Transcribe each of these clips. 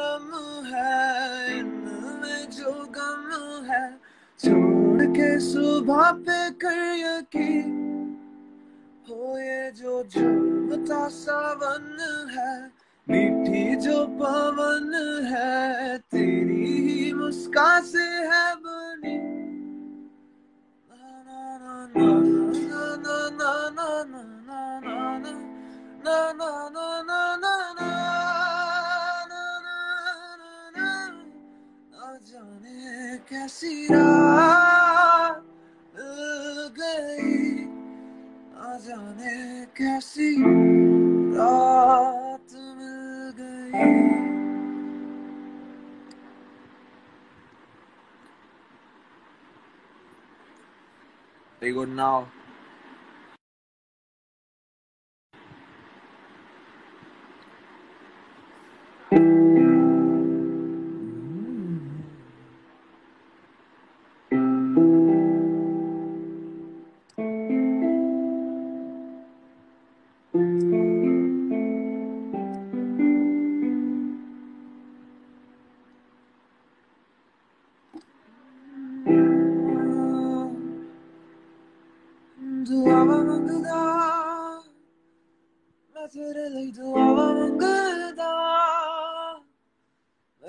जन्म है, इनमें जो गम है, छोड़ के सुबह पे कर यकीन। हो ये जो झूमता सावन है, मीठी जो पवन है, तेरी ही मुस्कान से है बनी। ना ना ना ना। There you go now.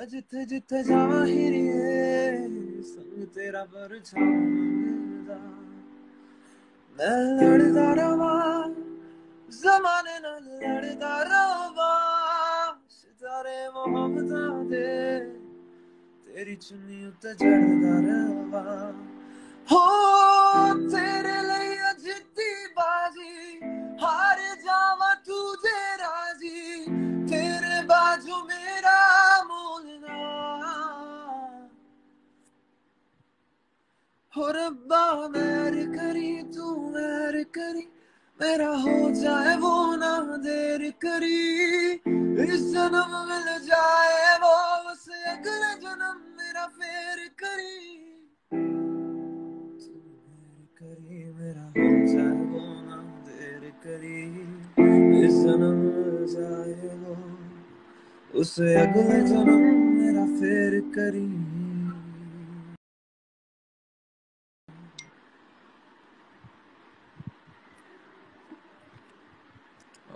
तज तज तजाहिरिए संग तेरा परछाई मिलदा मैं लड़दा रवा जमाने नाल लड़दा रवा सितारे मोहब्बत दे तेरी चुन्नी उत्ते चढ़दा रवा हो तेरे लिए मुनब्बा मैर करी, तू मैर करी। मेरा हो जाए वो ना देर करी। इस जन्म मिल जाए वो, उसे अगला जन्म मेरा फेर करी। करी, मेरा हो जाए वो ना देर करी। इस जाए वो, उसे अगले जन्म मेरा फेर करी।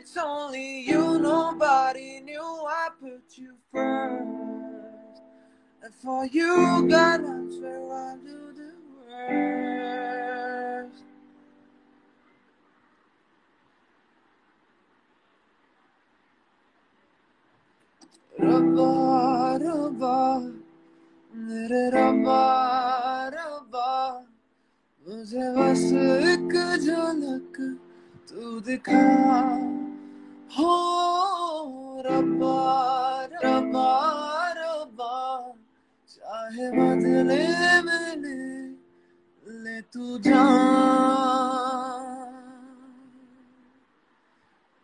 it's only you, nobody knew I put you first. And for you, God, I swear I'll do the worst. रब्बा रब्बा मेरे रब्बा रब्बा मुझे बस एक झलक तू दिखा हो रबा रबा रबा चाहे बदले मिले, ले तू जा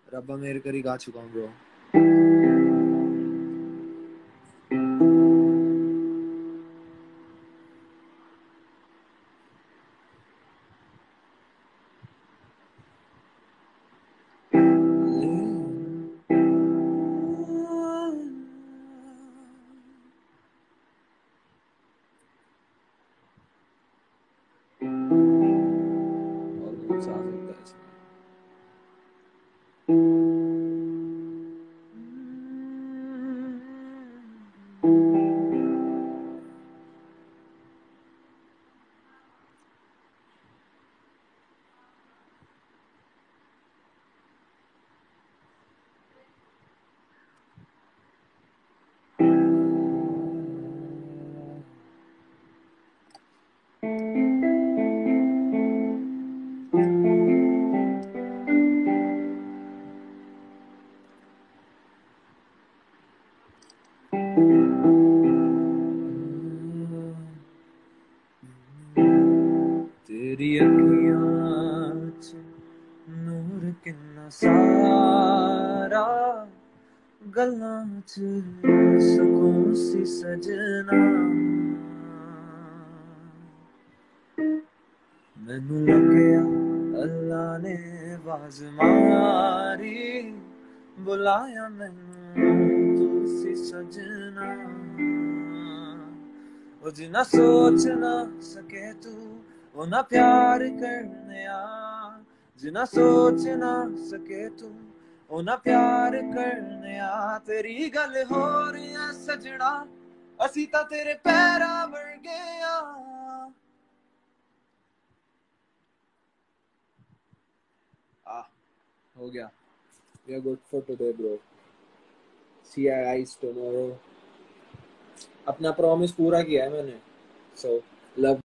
रब्बा मेरे करी गा चुका हूँ ब्रो नूर किन्ना सारा गल्ला च सी सजना। मैनू लग्या अल्लाह ने आवाज़ मारी, बुलाया मैनू तू सी सजना। ओ जिना सोच ना सके तू, ओ ना प्यार करने आ। जिना सोच ना सके तू ओ ना प्यार करने आ तेरी गल हो रही है सजना असी ता तेरे पैरा वर्गे आ Ah, हो गया. We are good for today, bro. See you guys tomorrow. अपना प्रॉमिस पूरा किया है मैंने. सो So, love.